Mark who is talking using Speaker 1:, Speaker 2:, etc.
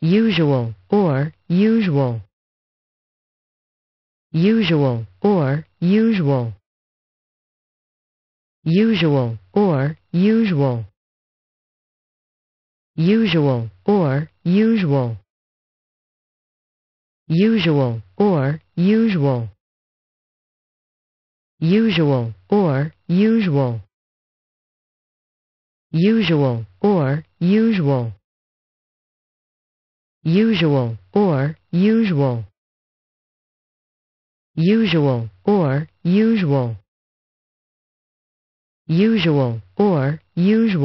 Speaker 1: usual or usual. Usual or usual. Usual or usual. Usual or usual. Usual or usual. Usual or usual. Usual or usual usual or usual. Usual or usual. Usual or usual